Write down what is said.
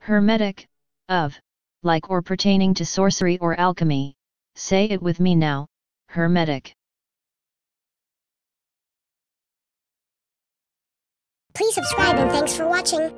Hermetic, of, like or pertaining to sorcery or alchemy. Say it with me now, Hermetic. Please subscribe and thanks for watching.